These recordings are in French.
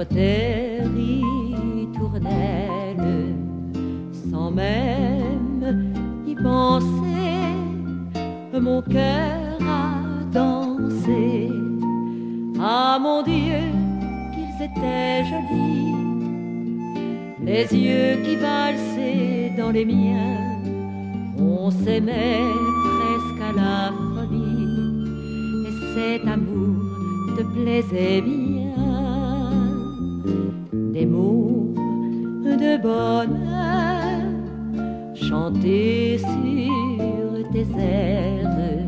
sur tes ritournelles, sans même y penser, mon cœur a dansé. Ah mon Dieu, qu'ils étaient jolis, les yeux qui valsaient dans les miens, on s'aimait presque à la folie, et cet amour te plaisait bien. Des mots de bonheur. Chanter sur tes airs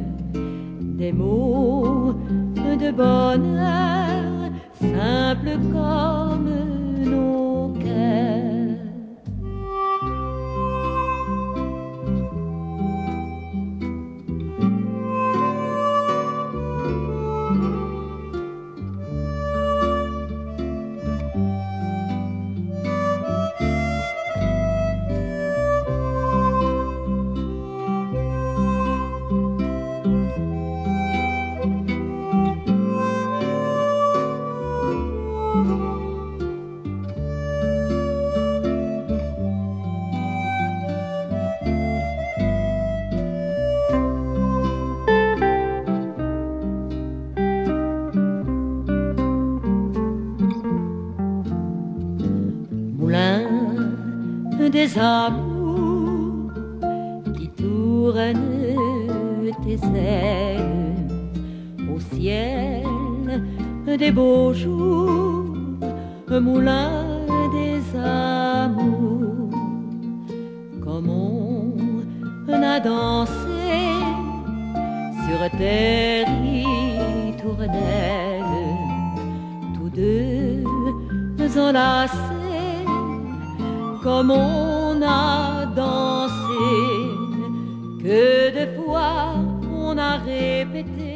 des mots de bonheur. Simples corps tournent tes ailes au ciel des beaux jours, moulin des amours, comme on a dansé sur ritournelles, tous deux enlacés. Comme on a dansé, que de fois on a répété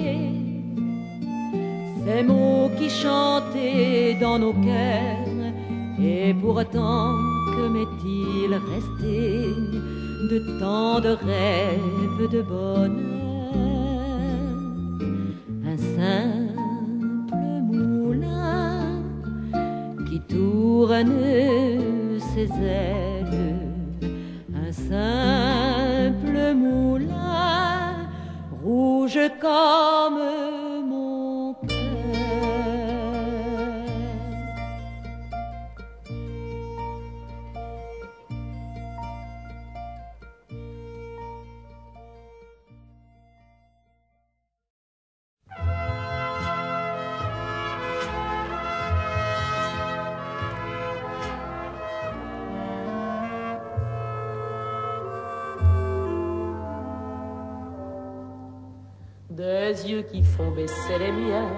ces mots qui chantaient dans nos cœurs, et pourtant que m'est-il resté de tant de rêves de bonheur? Un simple moulin qui tourne ses ailes, un simple moulin rouge comme yeux qui font baisser les miens,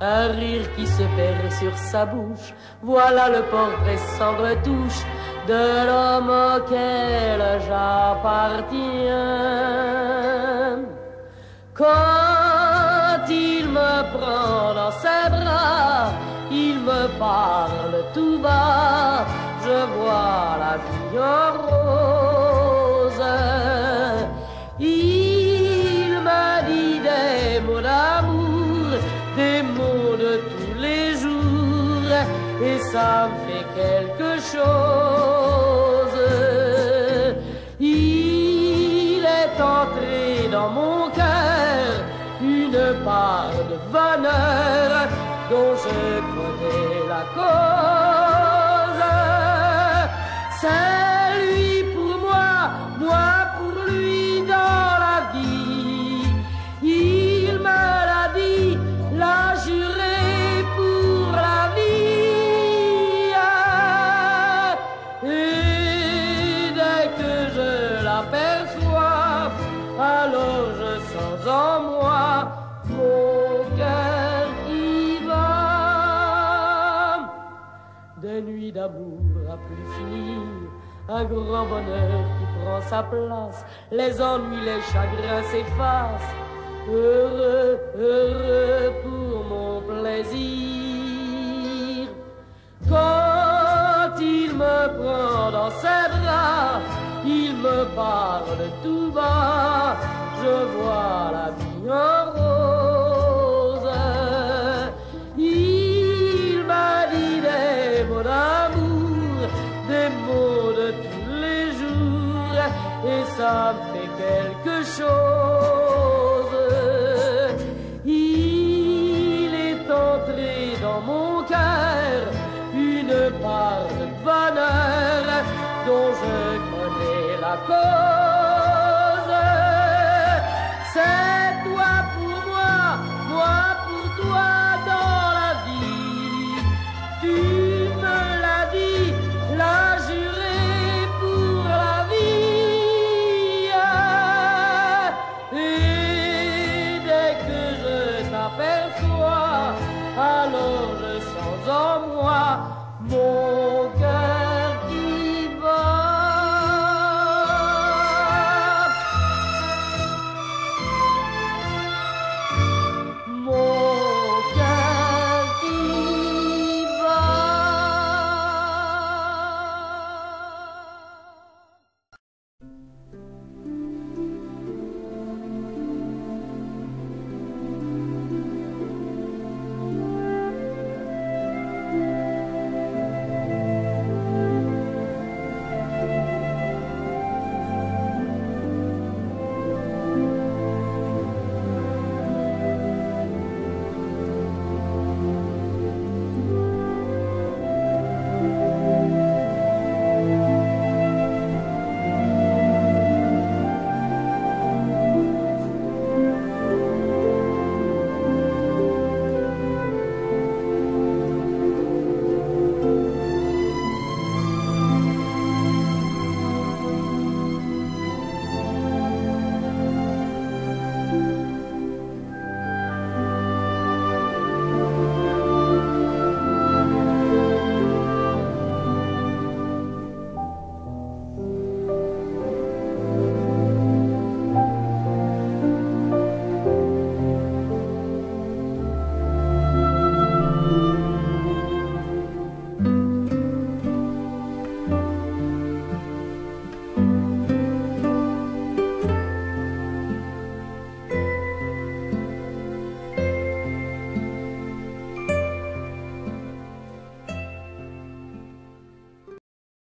un rire qui se perd sur sa bouche. Voilà le portrait sans retouche de l'homme auquel j'appartiens. Quand il me prend dans ses bras, il me parle tout bas, je vois la vie en rose. Ça me fait quelque chose. Il est entré dans mon cœur une part de bonheur dont je d'amour à plus finir, un grand bonheur qui prend sa place, les ennuis, les chagrins s'effacent, heureux, heureux pour mon plaisir. Quand il me prend dans ses bras, il me parle tout bas, je vois la vie fait quelque chose. Il est entré dans mon cœur une part de bonheur dont je connais la cause.